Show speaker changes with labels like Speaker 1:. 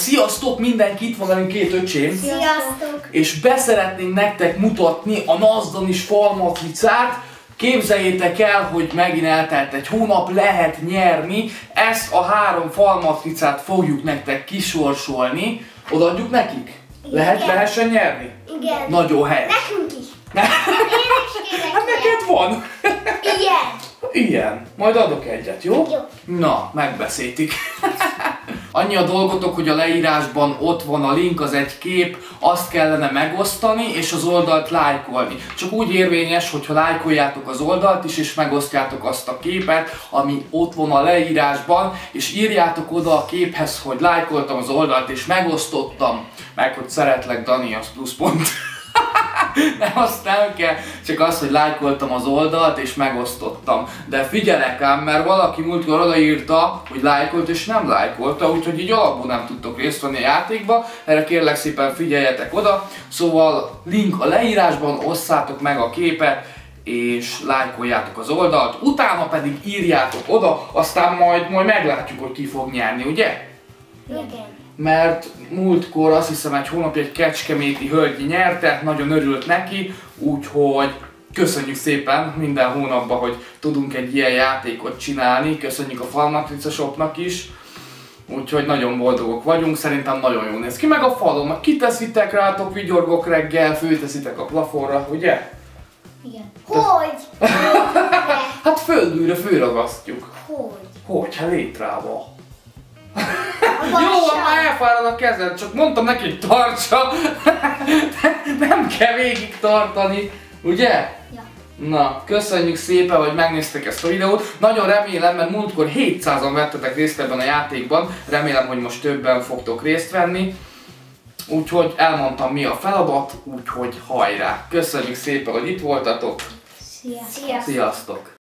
Speaker 1: sziasztok mindenki, itt van velünk két öcsém.
Speaker 2: Sziasztok!
Speaker 1: És beszeretnénk nektek mutatni a Nazdanis falmatricát. Képzeljétek el, hogy megint eltelt egy hónap, lehet nyerni. Ezt a három falmatricát fogjuk nektek kisorsolni. Odaadjuk nekik? Lehet,
Speaker 2: Igen.
Speaker 1: lehessen nyerni?
Speaker 2: Igen.
Speaker 1: Nagyon helyes.
Speaker 2: Nekünk is. Kérek
Speaker 1: Hát neked van.
Speaker 2: Igen.
Speaker 1: Ilyen. Majd adok egyet, jó?
Speaker 2: Jó.
Speaker 1: Na, megbeszéltük. Annyi a dolgotok, hogy a leírásban ott van a link, az egy kép, azt kellene megosztani, és az oldalt lájkolni. Csak úgy érvényes, hogyha lájkoljátok az oldalt is, és megosztjátok azt a képet, ami ott van a leírásban, és írjátok oda a képhez, hogy lájkoltam az oldalt, és megosztottam, meg hogy szeretlek Dani, az pluszpont. Nem, kell, csak az, hogy lájkoltam az oldalt és megosztottam. De figyelek ám, mert valaki múltkor odaírta, hogy lájkolt és nem lájkolta, úgyhogy így alapból nem tudtok részt venni a játékba. Erre kérlek szépen figyeljetek oda. Szóval link a leírásban, osszátok meg a képet, és lájkoljátok az oldalt, utána pedig írjátok oda, aztán majd, majd meglátjuk, hogy ki fog nyerni, ugye?
Speaker 2: Igen.
Speaker 1: mert múltkor azt hiszem egy hónapja egy kecskeméti hölgy nyerte, nagyon örült neki, úgyhogy köszönjük szépen minden hónapban, hogy tudunk egy ilyen játékot csinálni, köszönjük a Falmatrica Shopnak is, úgyhogy nagyon boldogok vagyunk, szerintem nagyon jól néz ki, meg a falon, kiteszitek rátok, vigyorgok reggel, főteszitek a plafonra, ugye?
Speaker 2: Igen. Hogy?
Speaker 1: Hát földűre főragasztjuk.
Speaker 2: Hogy?
Speaker 1: Hogy? Hát létrába. Elfárad a kezed, csak mondtam neki, hogy tartsa. Nem kell végig tartani, ugye?
Speaker 2: Ja.
Speaker 1: Na, köszönjük szépen, hogy megnéztek ezt a videót. Nagyon remélem, mert múltkor 700-an vettetek részt ebben a játékban. Remélem, hogy most többen fogtok részt venni. Úgyhogy elmondtam mi a feladat, úgyhogy hajrá! Köszönjük szépen, hogy itt voltatok.
Speaker 2: Sziasztok.
Speaker 1: Sziasztok!